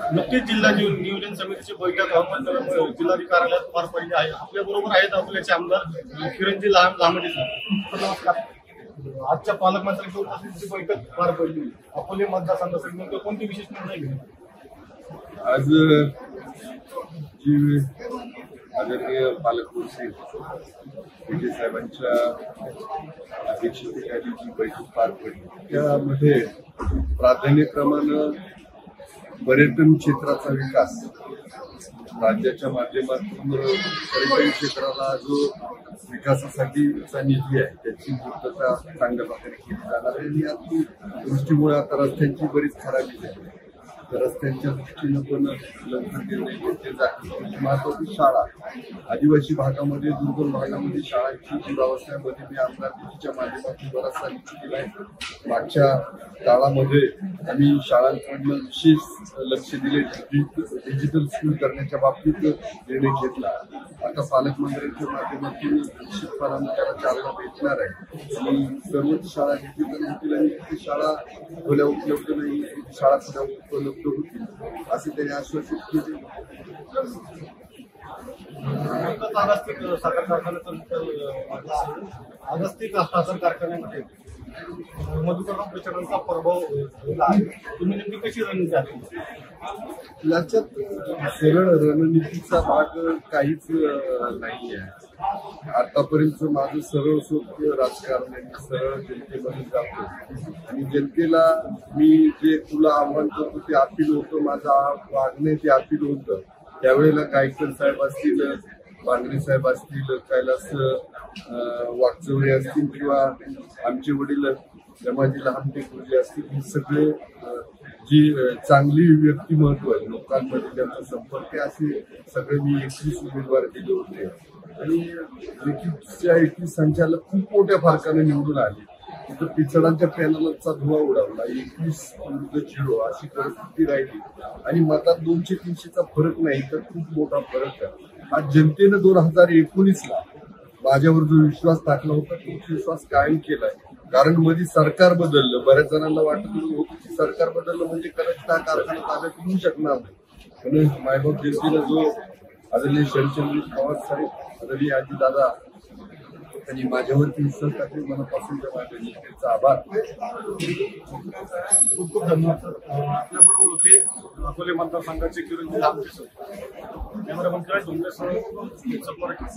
नुकतीच जिल्हा नियो- नियोजन समितीची बैठक अहमदनगर जिल्हाधिकारी कार्यालयात पार पडली आहे. आपल्या बरोबर आहेत अकोल्याचे आमदार किरणजी लहान लांबडे सर नमस्कार. आजच्या पालकमंत्र्यांच्या उपस्थितीची बैठक पार पडली अकोले मतदारसंघासाठी नेमकं कोणते विशेष निर्णय घेतले आज जी आदरणीय पालकमंत्री विजय साहेबांच्या अध्यक्षतेखाली जी बैठक पार पडली त्यामध्ये प्राधान्यक्रमानं पर्यटन क्षेत्राचा विकास राज्याच्या माध्यमातून पर्यटन क्षेत्राला जो विकासासाठीचा निधी आहे त्याची पूर्तता चांगल्या प्रकारे केली जाणार आहे आणि या दृष्टीमुळे आता रस्त्यांची बरीच खराबी झाली आहे. रस्त्यांच्या दृष्टीनं पण लवकर निर्णय घेतले महत्वाची शाळा. आदिवासी भागामध्ये दुर्गम भागामध्ये शाळांची दुरावस्थेमध्ये मी आमदार निधीच्या माध्यमातून बराचसा निधी केला आहे मागच्या काळामध्ये आम्ही शाळांकडनं विशेष लक्ष दिले. डिजिटल स्कूल करण्याच्या बाबतीत निर्णय घेतला. आता पालकमंत्र्यांच्या माध्यमातून निश्चितपणाने त्याला चालना भेटणार आहे. आणि सर्वच शाळा घेतली तर होतील आणि तिथे शाळा खोल्या उपलब्ध नाही शाळा खोल्या उपलब्ध होतील असे त्यांनी आश्वासित केले. नुकतंच आगस्तिक साखर कारखान्याचं आगस्तिक साखर कारखान्यामध्ये मधुकरराव प्रचंडांचा प्रभाव तुम्ही नेमकी कशी रणनीती आखली? याच्यात सरळ रणनीतीचा भाग काहीच नाही आहे आतापर्यंत माझं सरळ सोप राजकारण आहे मी सरळ जनतेमध्ये जातो. आणि जनतेला मी जे तुला आव्हान करतो ते अपील होतं. माझं वागणे ते अपील होतं. त्यावेळेला गायकर साहेब असतील बांगरे साहेब असतील कैलास अं, असतील किंवा आमचे वडील रमाजी लहानटे गुरुजी असतील हे सगळे जी चांगली व्यक्तिमत्व आहे लोकांमध्ये त्यांचा संपर्क असे सगळे मी एकवीस उमेदवार दिले होते. आणि एकवीसच्या एकवीस संचालक खूप मोठ्या फरकाने निवडून आले. तिथं पिचडांच्या पॅनलचा धुवा उडावला एकवीस विरुद्ध झिरो अशी परिस्थिती राहिली. आणि मतात दोनशे तीनशेचा फरक नाही तर खूप मोठा फरक आहे. आज जनतेनं दोन हजार एकोणीसला माझ्यावर जो विश्वास टाकला होता तोच विश्वास कायम केलाय. कारण मध्ये सरकार बदललं बऱ्याच जणांना वाटत होतं हो, की सरकार बदललं म्हणजे कदाचित हा कारखाना ताब्यात येऊ शकणार नाही. म्हणून मायबाप जनतेनं जो आदरणीय शरदचंद्र पवार साहेब आदरणीय आजी दादा त्यांनी माझ्यावरती विश्वास टाकले मनापासूनच्या माझ्या आभार खूप खूप धन्यवाद सर. आपल्या होते अकोले मतदारसंघाचे किरणजी लांबटे कॅमेरामन किरण डोंगरे सर